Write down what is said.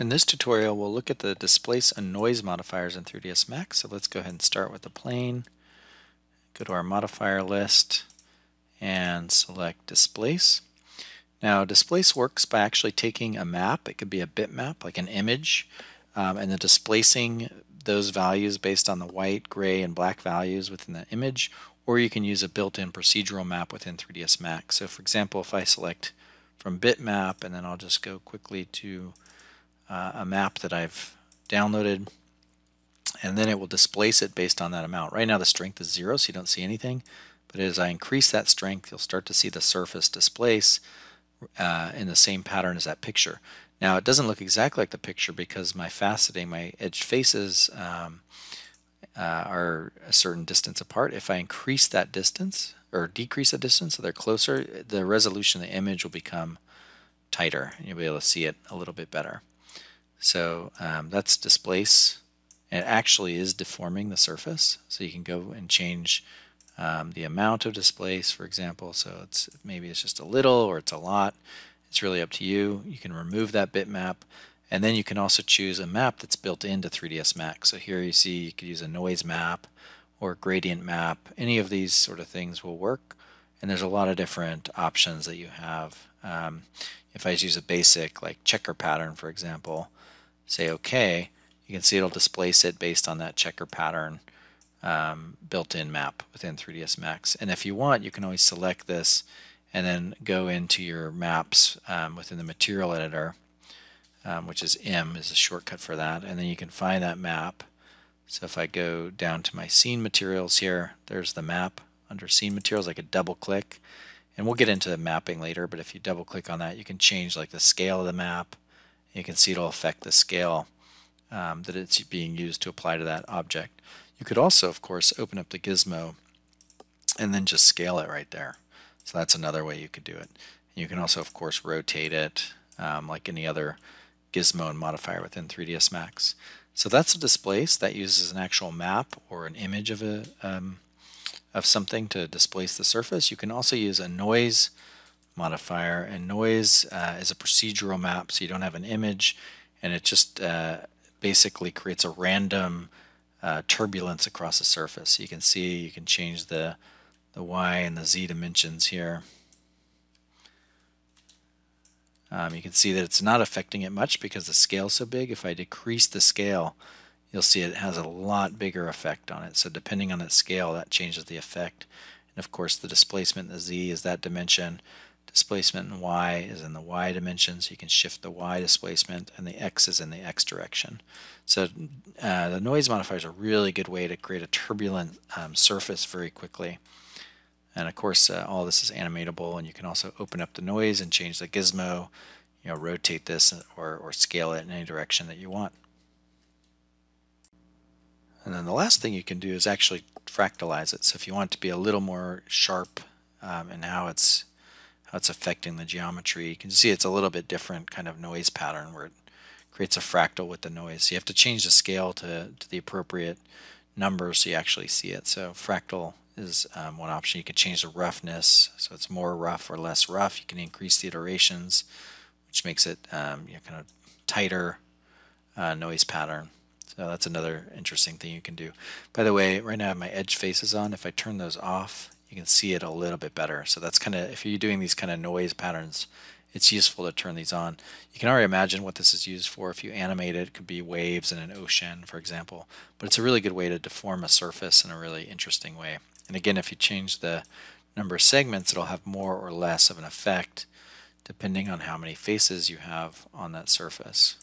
In this tutorial, we'll look at the displace and noise modifiers in 3ds Max. So let's go ahead and start with the plane. Go to our modifier list and select displace. Now displace works by actually taking a map, it could be a bitmap like an image, um, and then displacing those values based on the white, gray, and black values within the image, or you can use a built-in procedural map within 3ds Max. So for example, if I select from bitmap and then I'll just go quickly to uh, a map that I've downloaded and then it will displace it based on that amount. Right now the strength is zero so you don't see anything but as I increase that strength you'll start to see the surface displace uh, in the same pattern as that picture. Now it doesn't look exactly like the picture because my faceting, my edge faces um, uh, are a certain distance apart. If I increase that distance or decrease the distance so they're closer, the resolution of the image will become tighter and you'll be able to see it a little bit better. So um, that's displace. It actually is deforming the surface. So you can go and change um, the amount of displace, for example. So it's maybe it's just a little or it's a lot. It's really up to you. You can remove that bitmap and then you can also choose a map that's built into 3ds Max. So here you see you could use a noise map or gradient map. Any of these sort of things will work. And there's a lot of different options that you have. Um, if I use a basic like checker pattern, for example, say OK, you can see it'll displace it based on that checker pattern um, built-in map within 3ds Max. And if you want, you can always select this and then go into your maps um, within the material editor, um, which is M is a shortcut for that. And then you can find that map. So if I go down to my scene materials here, there's the map under scene materials. I could double click and we'll get into the mapping later, but if you double click on that, you can change like the scale of the map. You can see it'll affect the scale um, that it's being used to apply to that object. You could also, of course, open up the gizmo and then just scale it right there. So that's another way you could do it. You can also, of course, rotate it um, like any other gizmo and modifier within 3ds Max. So that's a displace that uses an actual map or an image of a um, of something to displace the surface. You can also use a noise modifier, and noise uh, is a procedural map, so you don't have an image, and it just uh, basically creates a random uh, turbulence across the surface. You can see you can change the the y and the z dimensions here. Um, you can see that it's not affecting it much because the scale is so big. If I decrease the scale, you'll see it has a lot bigger effect on it. So depending on that scale, that changes the effect. And of course, the displacement the z is that dimension. Displacement in y is in the y dimension, so you can shift the y displacement, and the x is in the x direction. So uh, the noise modifier is a really good way to create a turbulent um, surface very quickly. And of course, uh, all this is animatable, and you can also open up the noise and change the gizmo, you know, rotate this or, or scale it in any direction that you want. And then the last thing you can do is actually fractalize it. So if you want it to be a little more sharp um, in how it's how it's affecting the geometry, you can see it's a little bit different kind of noise pattern where it creates a fractal with the noise. So you have to change the scale to, to the appropriate number so you actually see it. So fractal is um, one option. You can change the roughness, so it's more rough or less rough. You can increase the iterations, which makes it um, you know, kind of tighter uh, noise pattern. So that's another interesting thing you can do. By the way, right now I have my edge faces on. If I turn those off, you can see it a little bit better. So that's kind of, if you're doing these kind of noise patterns, it's useful to turn these on. You can already imagine what this is used for. If you animate it, it could be waves in an ocean, for example. But it's a really good way to deform a surface in a really interesting way. And again, if you change the number of segments, it'll have more or less of an effect depending on how many faces you have on that surface.